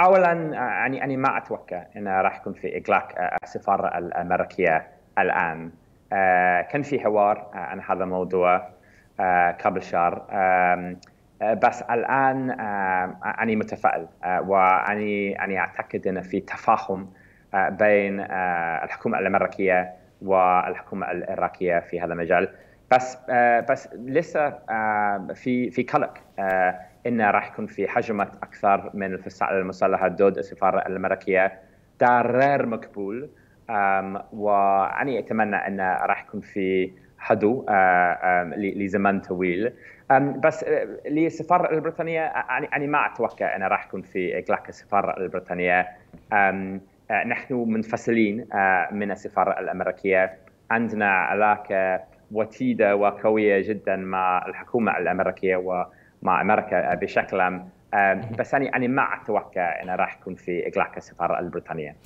اولا يعني يعني ما أتوقع انه راح يكون في اغلاق السفارة الأمريكية الآن. كان في حوار عن هذا الموضوع قبل شهر. بس الآن أني متفائل وأني أني أعتقد إن في تفاهم بين الحكومة الأمريكية والحكومة العراقية في هذا المجال. بس بس لسه في في قلق إنه راح يكون في هجمات أكثر من الفصائل المسلحة ضد السفارة الامريكيه ده غير مقبول واني أتمنى إنه راح يكون في هدوء لزمن طويل. بس للسفارة البريطانية يعني ما أتوقع إنه راح يكون في إغلاق السفارة البريطانية. نحن منفصلين من السفارة الأمريكية. عندنا علاقة وتيدة وقوية جدا مع الحكومة الأمريكية ومع أمريكا بشكل عام بس أنا أنا ما أتوقع إنه راح يكون في إغلاق السفارة البريطانية.